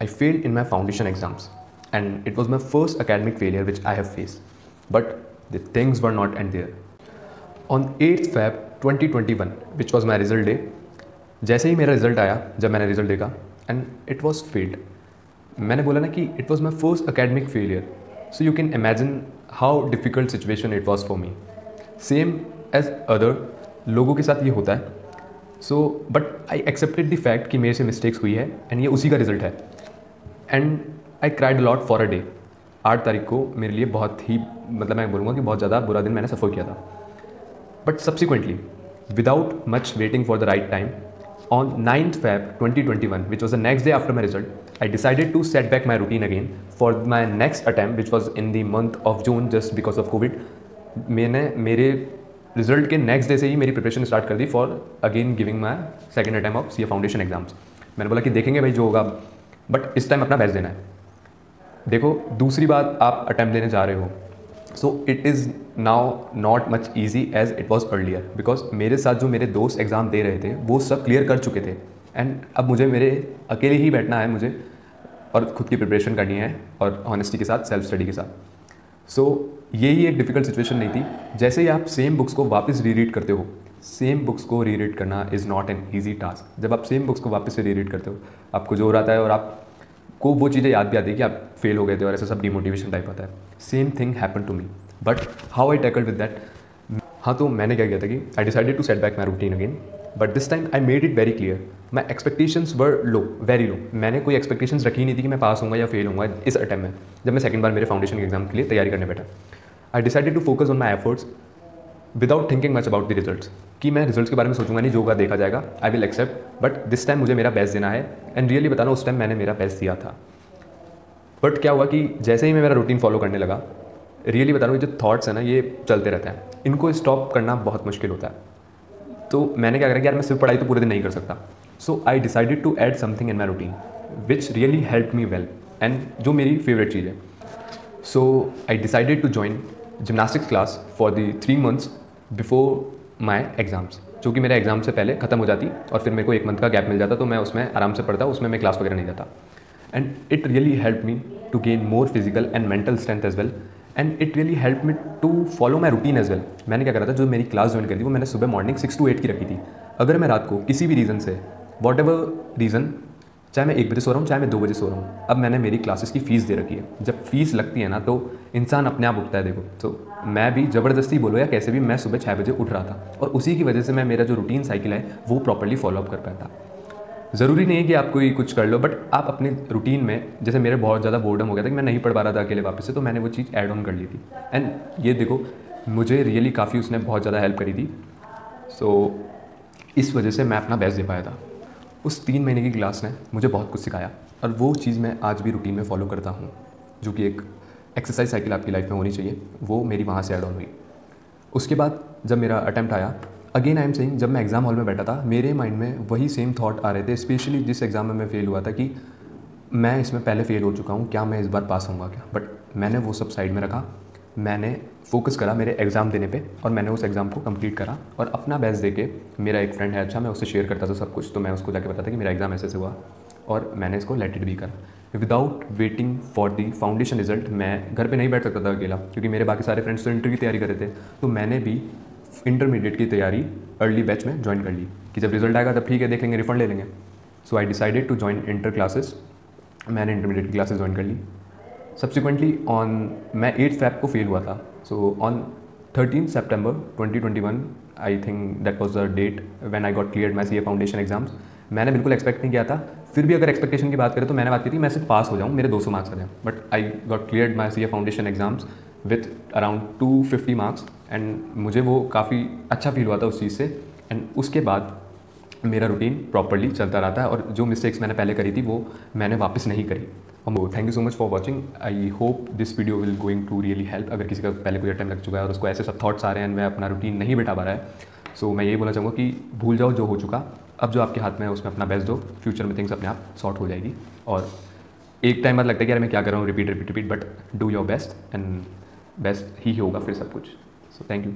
I failed in my foundation exams, and it was my first academic failure which I have faced. But the things were not end there. On 8th Feb 2021, which was my result day, जैसे ही मेरा result आया जब मैंने result देखा and it was failed मैंने बोला ना कि it was my first academic failure so you can imagine how difficult situation it was for me same as other लोगों के साथ ये होता है. So but I accepted the fact कि मेरे से मिस्टेक्स हुई है एंड ये उसी का रिज़ल्ट है. And I cried lot for a day आठ तारीख को मेरे लिए बहुत ही मतलब मैं बोलूँगा कि बहुत ज़्यादा बुरा दिन मैंने सफ़र किया था। But subsequently without much waiting for the right time on ninth on 9th Feb 2021, which was the next day after my result, I decided to set back my routine again for my next attempt, which was in the month of June just because of COVID. मैंने मेरे result के next day से ही मेरी preparation start कर दी for again giving my second attempt of C A foundation exams मैंने बोला कि देखेंगे भाई जो होगा। बट इस टाइम अपना बेस्ट देना है। देखो दूसरी बात आप अटैम्प्ट देने जा रहे हो। So it is now not much easy as it was earlier because मेरे साथ जो मेरे दोस्त एग्ज़ाम दे रहे थे वो सब क्लियर कर चुके थे। एंड अब मुझे मेरे अकेले ही बैठना है मुझे और खुद की प्रिपरेशन करनी है और ऑनेस्टी के साथ सेल्फ स्टडी के साथ। सो so, यही एक डिफ़िकल्ट सिचुएशन नहीं थी। जैसे ही आप सेम बुक्स को वापस री रीड करते हो सेम बुक्स को री रीड करना is not an easy task जब आप सेम बुक्स को वापस से री रीड करते हो आपको ज़ोर आता है और आपको वो चीज़ें याद भी आती है कि आप फेल हो गए थे और ऐसा सब डिमोटिवेशन टाइप आता है। Same thing happen to me but how I tackle with that हाँ तो मैंने क्या किया था कि I decided to set back my routine again but this time I made it very clear my expectations were low very low मैंने कोई expectations रखी नहीं थी कि मैं पास होऊँगा या फेल होऊँगा इस अटैम्प में, जब मैं सेकंड बार मेरे फाउंडेशन के एग्ज़ाम के लिए तैयारी करने बैठा। I decided to focus on my efforts without thinking much about the result कि मैं रिज़ल्ट के बारे में सोचूँगा नहीं जो होगा देखा जाएगा I will accept but this time मुझे मेरा बेस्ट देना है। एंड रियली बताना, उस टाइम मैंने मेरा बेस्ट दिया था। बट क्या हुआ कि जैसे ही मैं मेरा रूटीन फॉलो करने लगा रियली बता रहा हूँ जो थाट्स हैं ना, ये चलते रहते हैं। इनको स्टॉप करना बहुत मुश्किल होता है। तो मैंने क्या करा कि यार, मैं सिर्फ़ पढ़ाई तो पूरे दिन नहीं कर सकता। So I decided to add something in my routine which really help me well and जो मेरी फेवरेट चीज़ है। So I decided to join gymnastics class for the three months before my exams जो कि मेरे एग्ज़ाम से पहले ख़त्म हो जाती और फिर मेरे को एक मंथ का गैप मिल जाता तो मैं उसमें आराम से पढ़ता, उसमें मैं क्लास वगैरह नहीं जाता। And it really help me to gain more physical and mental strength as well and it really help me to follow my routine as well मैंने क्या करा था, जो मेरी क्लास ज्वाइन करी थी, वो मैंने सुबह मॉर्निंग सिक्स टू एट की रखी थी। अगर मैं रात को किसी भी रीज़न से वॉट एवर रीज़न चाहे मैं एक बजे सो रहा हूँ चाहे मैं दो बजे सो रहा हूँ। अब मैंने मेरी क्लासेस की फ़ीस दे रखी है। जब फ़ीस लगती है ना तो इंसान अपने आप उठता है देखो। तो मैं भी ज़बरदस्ती बोलो या कैसे भी मैं सुबह छः बजे उठ रहा था। और उसी की वजह से मैं मेरा जो रूटीन साइकिल है वो प्रॉपरली फॉलोअप कर पाया था। ज़रूरी नहीं है कि आप कोई कुछ कर लो बट आप अपने रूटीन में जैसे मेरे बहुत ज़्यादा बोर्डम हो गया था कि मैं नहीं पढ़ पा रहा था अकेले वापस से तो मैंने वो चीज़ ऐड ऑन कर ली थी। एंड ये देखो मुझे रियली काफ़ी उसने बहुत ज़्यादा हेल्प करी थी। सो so, इस वजह से मैं अपना बेस्ट दे पाया था। उस तीन महीने की क्लास ने मुझे बहुत कुछ सिखाया और वो चीज़ मैं आज भी रूटीन में फॉलो करता हूँ, जो कि एक एक्सरसाइज साइकिल आपकी लाइफ में होनी चाहिए, वो मेरी वहाँ से ऐड ऑन हुई। उसके बाद जब मेरा अटैम्प्ट आया अगेन आई एम सेइंग जब मैं एग्ज़ाम हॉल में बैठा था, मेरे माइंड में वही सेम थॉट आ रहे थे स्पेशली जिस एग्ज़ाम में मैं फ़ेल हुआ था कि मैं इसमें पहले फ़ेल हो चुका हूँ, क्या मैं इस बार पास होऊँगा क्या? बट मैंने वो सब साइड में रखा। मैंने फोकस करा मेरे एग्ज़ाम देने पे और मैंने उस एग्ज़ाम को कंप्लीट करा और अपना बेस्ट दे के मेरा एक फ्रेंड है अच्छा मैं उससे शेयर करता था सब कुछ तो मैं उसको जाके बताता कि मेरा एग्ज़ाम ऐसे से हुआ और मैंने इसको लेट इट भी करा। Without waiting for the foundation result मैं घर पे नहीं बैठ सकता था अकेला, क्योंकि मेरे बाकी सारे फ्रेंड्स तो इंटर की तैयारी कर रहे थे तो मैंने भी इंटरमीडिएट की तैयारी अर्ली बैच में ज्वाइन कर ली कि जब रिज़ल्ट आएगा तब ठीक है देख लेंगे रिफंड ले लेंगे। So I decided to join inter classes मैंने इंटरमीडिएट की क्लासेस ज्वाइन कर ली। सब्सिक्वेंटली ऑन मैं एट फैप को फेल हुआ था। So on thirteen September twenty twenty one I think that was the date when I got clear my C A foundation exams मैंने बिल्कुल एक्सपेक्ट नहीं किया था। फिर भी अगर एक्सपेक्टेशन की बात करें तो मैंने बात की थी, मैं सिर्फ़ पास हो जाऊँ, मेरे 200 मार्क्स आ जाए। But I got clear my C A foundation exams with around two fifty marks and मुझे वो काफ़ी अच्छा फील हुआ था उस चीज़ से। एंड उसके बाद मेरा रूटीन प्रॉपरली चलता रहता है और जो मिस्टेक्स मैंने पहले करी थी वो मैंने वापस नहीं करी। और thank you so much for watching I hope this video will going to really help अगर किसी का पहले कोई टाइम लग चुका है और उसको ऐसे सब थॉट्स आ रहे हैं मैं अपना रूटीन नहीं बिठा पा रहा है सो so, मैं यही बोलना चाहूँगा कि भूल जाओ जो हो चुका। अब जो आपके हाथ में है उसमें अपना बेस्ट दो। फ्यूचर में थिंग्स अपने आप सॉर्ट हो जाएगी। और एक टाइम बाद लगता है कि यार मैं क्या कर रहा हूँ repeat repeat repeat but do your best and best ही होगा फिर सब कुछ। So thank you